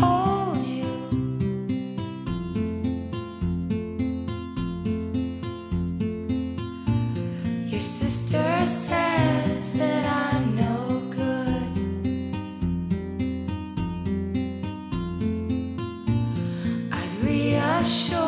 hold you. Your sister says that I'm no good. I'd reassure.